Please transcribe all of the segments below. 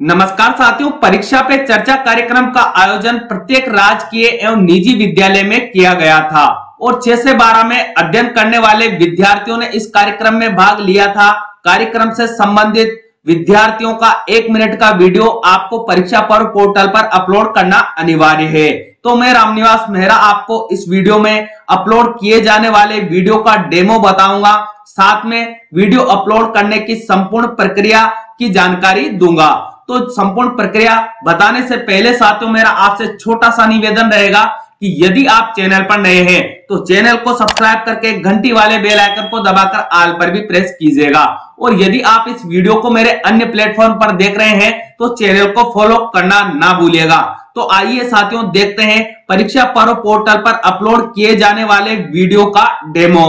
नमस्कार साथियों, परीक्षा पे चर्चा कार्यक्रम का आयोजन प्रत्येक राजकीय एवं निजी विद्यालय में किया गया था और 6 से 12 में अध्ययन करने वाले विद्यार्थियों ने इस कार्यक्रम में भाग लिया था। कार्यक्रम से संबंधित विद्यार्थियों का एक मिनट का वीडियो आपको परीक्षा पर्व पोर्टल पर अपलोड करना अनिवार्य है। तो मैं रामनिवास मेहरा आपको इस वीडियो में अपलोड किए जाने वाले वीडियो का डेमो बताऊँगा। साथ में वीडियो अपलोड करने की संपूर्ण प्रक्रिया की जानकारी दूँगा। तो संपूर्ण प्रक्रिया बताने से पहले साथियों, मेरा आपसे छोटा सा निवेदन रहेगा कि यदि आप चैनल पर नए हैं तो चैनल को सब्सक्राइब करके घंटी वाले बेल आइकन को दबाकर आल पर भी प्रेस कीजिएगा। और यदि आप इस वीडियो को मेरे अन्य प्लेटफॉर्म पर देख रहे हैं तो चैनल को फॉलो करना ना भूलिएगा। तो आइए साथियों, देखते हैं परीक्षा पर्व पोर्टल पर अपलोड किए जाने वाले वीडियो का डेमो।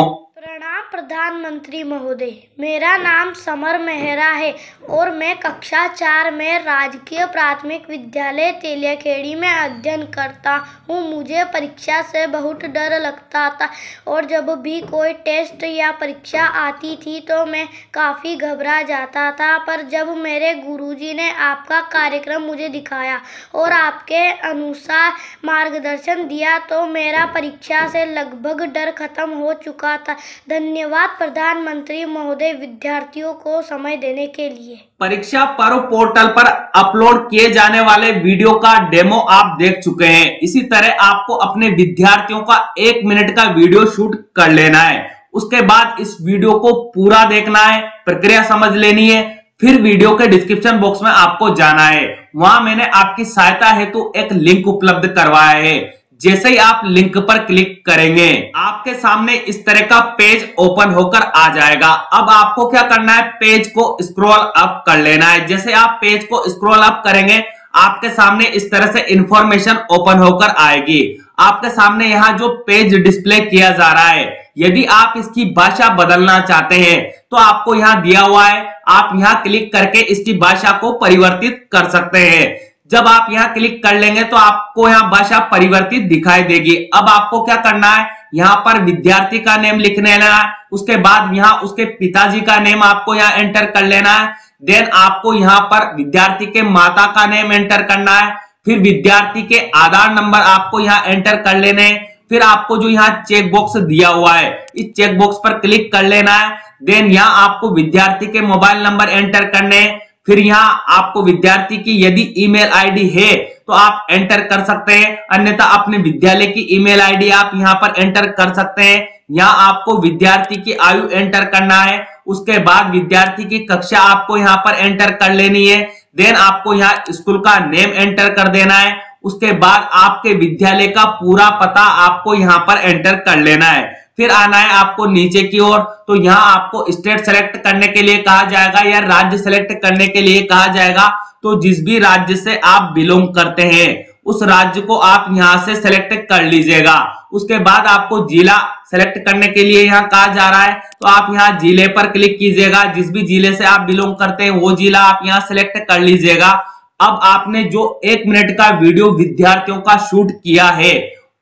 प्रधानमंत्री महोदय, मेरा नाम समर मेहरा है और मैं कक्षा चार में राजकीय प्राथमिक विद्यालय तेलियाखेड़ी में अध्ययन करता हूँ। मुझे परीक्षा से बहुत डर लगता था और जब भी कोई टेस्ट या परीक्षा आती थी तो मैं काफ़ी घबरा जाता था। पर जब मेरे गुरुजी ने आपका कार्यक्रम मुझे दिखाया और आपके अनुसार मार्गदर्शन दिया तो मेरा परीक्षा से लगभग डर खत्म हो चुका था। धन्यवाद धन्यवाद प्रधानमंत्री महोदय विद्यार्थियों को समय देने के लिए। परीक्षा पर्व पोर्टल पर अपलोड किए जाने वाले वीडियो का डेमो आप देख चुके हैं। इसी तरह आपको अपने विद्यार्थियों का एक मिनट का वीडियो शूट कर लेना है। उसके बाद इस वीडियो को पूरा देखना है, प्रक्रिया समझ लेनी है, फिर वीडियो के डिस्क्रिप्शन बॉक्स में आपको जाना है। वहाँ मैंने आपकी सहायता हेतु एक लिंक उपलब्ध करवाया है। जैसे ही आप लिंक पर क्लिक करेंगे, आपके सामने इस तरह का पेज ओपन होकर आ जाएगा। अब आपको क्या करना है? पेज को स्क्रॉल अप कर लेना है। जैसे आप पेज को स्क्रॉल अप करेंगे, आपके सामने इस तरह से इंफॉर्मेशन ओपन होकर आएगी। आपके सामने यहाँ जो पेज डिस्प्ले किया जा रहा है, यदि आप इसकी भाषा बदलना चाहते हैं तो आपको यहाँ दिया हुआ है। आप यहाँ क्लिक करके इसकी भाषा को परिवर्तित कर सकते हैं। जब आप यहाँ क्लिक कर लेंगे तो आपको यहाँ भाषा परिवर्तित दिखाई देगी। अब आपको क्या करना है? यहाँ पर विद्यार्थी का नेम लिख लेना है। उसके बाद यहाँ उसके पिताजी का नेम आपको यहाँ एंटर कर लेना है। देन आपको यहाँ पर विद्यार्थी के माता का नेम एंटर करना है। फिर विद्यार्थी के आधार नंबर आपको यहाँ एंटर कर लेने फिर आपको जो यहाँ चेक बॉक्स दिया हुआ है, इस चेक बॉक्स पर क्लिक कर लेना है। देन यहाँ आपको विद्यार्थी के मोबाइल नंबर एंटर करने फिर यहाँ आपको विद्यार्थी की यदि ईमेल आईडी है तो आप एंटर कर सकते हैं। अन्यथा अपने विद्यालय की ईमेल आईडी आप यहाँ पर एंटर कर सकते हैं। यहाँ आपको विद्यार्थी की आयु एंटर करना है। उसके बाद विद्यार्थी की कक्षा आपको यहाँ पर एंटर कर लेनी है। देन आपको यहाँ स्कूल का नेम एंटर कर देना है। उसके बाद आपके विद्यालय का पूरा पता आपको यहाँ पर एंटर कर लेना है। फिर आना है आपको नीचे की ओर। तो यहाँ आपको स्टेट सेलेक्ट करने के लिए कहा जाएगा या राज्य सेलेक्ट करने के लिए कहा जाएगा। तो जिस भी राज्य से आप बिलोंग करते हैं, उस राज्य को आप यहाँ से सेलेक्ट कर लीजिएगा। उसके बाद आपको जिला सेलेक्ट करने के लिए यहाँ कहा जा रहा है। तो आप यहाँ ज़िले पर क्लिक कीजिएगा। जिस भी ज़िले से आप बिलोंग करते हैं, वो जिला आप यहाँ सेलेक्ट कर लीजिएगा। अब आपने जो एक मिनट का वीडियो विद्यार्थियों का शूट किया है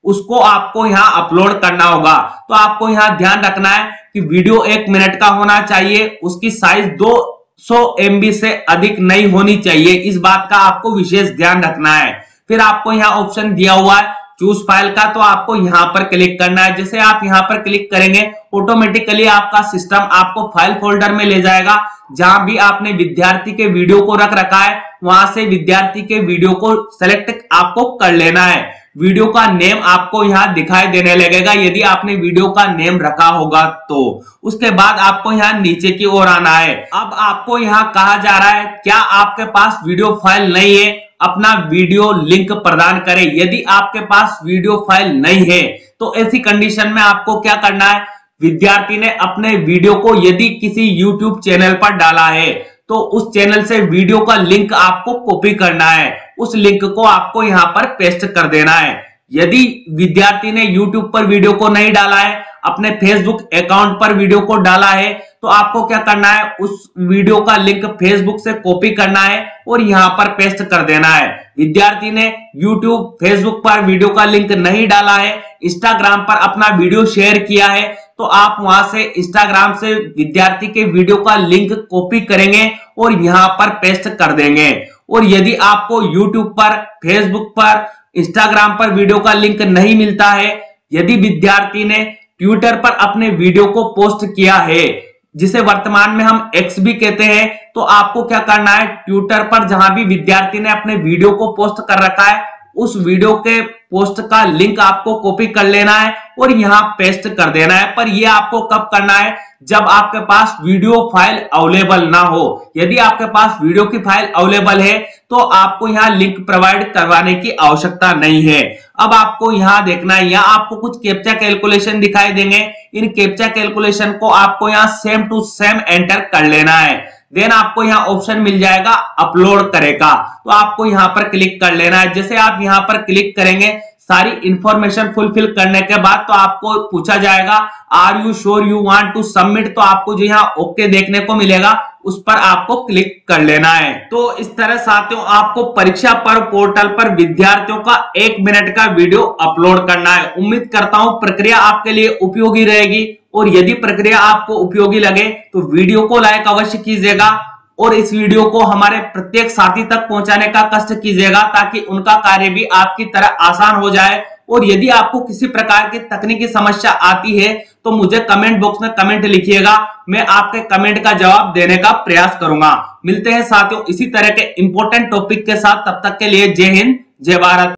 उसको आपको यहाँ अपलोड करना होगा। तो आपको यहाँ ध्यान रखना है कि वीडियो एक मिनट का होना चाहिए, उसकी साइज़ दो सौ एमबी से अधिक नहीं होनी चाहिए। इस बात का आपको विशेष ध्यान रखना है। फिर आपको यहाँ ऑप्शन दिया हुआ है चूज़ फ़ाइल का तो आपको यहाँ पर क्लिक करना है। जैसे आप यहाँ पर क्लिक करेंगे ऑटोमेटिकली आपका सिस्टम आपको फ़ाइल फोल्डर में ले जाएगा। जहाँ भी आपने विद्यार्थी के वीडियो को रख रखा है, वहाँ से विद्यार्थी के वीडियो को सेलेक्ट आपको कर लेना है। वीडियो का नेम आपको यहाँ दिखाई देने लगेगा। यदि आपने वीडियो का नेम रखा होगा तो। उसके बाद आपको यहाँ नीचे की ओर आना है। अब आपको यहाँ कहा जा रहा है, क्या आपके पास वीडियो फ़ाइल नहीं है? अपना वीडियो लिंक प्रदान करें। यदि आपके पास वीडियो फ़ाइल नहीं है तो ऐसी कंडीशन में आपको क्या करना है? विद्यार्थी ने अपने वीडियो को यदि किसी यूट्यूब चैनल पर डाला है तो उस चैनल से वीडियो का लिंक आपको कॉपी करना है। उस लिंक को आपको यहाँ पर पेस्ट कर देना है। यदि विद्यार्थी ने यूट्यूब पर वीडियो को नहीं डाला है, अपने फेसबुक अकाउंट पर वीडियो को डाला है तो आपको क्या करना है? उस वीडियो का लिंक फेसबुक से कॉपी करना है और यहाँ पर पेस्ट कर देना है। विद्यार्थी ने यूट्यूब फेसबुक पर वीडियो का लिंक नहीं डाला है इंस्टाग्राम पर अपना वीडियो शेयर किया है तो आप वहाँ से इंस्टाग्राम से विद्यार्थी के वीडियो का लिंक कॉपी करेंगे और यहाँ पर पेस्ट कर देंगे। और यदि आपको यूट्यूब पर फेसबुक पर इंस्टाग्राम पर वीडियो का लिंक नहीं मिलता है, यदि विद्यार्थी ने ट्विटर पर अपने वीडियो को पोस्ट किया है, जिसे वर्तमान में हम एक्स भी कहते हैं तो आपको क्या करना है? ट्विटर पर जहाँ भी विद्यार्थी ने अपने वीडियो को पोस्ट कर रखा है उस वीडियो के पोस्ट का लिंक आपको कॉपी कर लेना है और यहाँ पेस्ट कर देना है। पर यह आपको कब करना है? जब आपके पास वीडियो फ़ाइल अवेलेबल ना हो। यदि आपके पास वीडियो की फ़ाइल अवेलेबल है तो आपको यहाँ लिंक प्रोवाइड करवाने की आवश्यकता नहीं है। अब आपको यहाँ देखना है, यहाँ आपको कुछ कैप्चा कैलकुलेशन दिखाई देंगे। इन कैप्चा कैलकुलेशन को आपको यहाँ सेम टू सेम एंटर कर लेना है। देन आपको यहाँ ऑप्शन मिल जाएगा अपलोड करेगा। तो आपको यहाँ पर क्लिक कर लेना है। जैसे आप यहाँ पर क्लिक करेंगे, सारी इंफॉर्मेशन फुलफिल करने के बाद तो आपको पूछा जाएगा are you sure you want to submit तो आपको जो यहाँ ओके देखने को मिलेगा, उस पर आपको क्लिक कर लेना है। तो इस तरह साथियों, आपको परीक्षा पर पोर्टल पर विद्यार्थियों का एक मिनट का वीडियो अपलोड करना है। उम्मीद करता हूँ, प्रक्रिया आपके लिए उपयोगी रहेगी। और यदि प्रक्रिया आपको उपयोगी लगे तो वीडियो को लाइक अवश्य कीजिएगा और इस वीडियो को हमारे प्रत्येक साथी तक पहुँचाने का कष्ट कीजिएगा ताकि उनका कार्य भी आपकी तरह आसान हो जाए। और यदि आपको किसी प्रकार की तकनीकी समस्या आती है तो मुझे कमेंट बॉक्स में कमेंट लिखिएगा। मैं आपके कमेंट का जवाब देने का प्रयास करूँगा। मिलते हैं साथियों, इसी तरह के इंपॉर्टेंट टॉपिक के साथ। तब तक के लिए जय हिंद, जय भारत।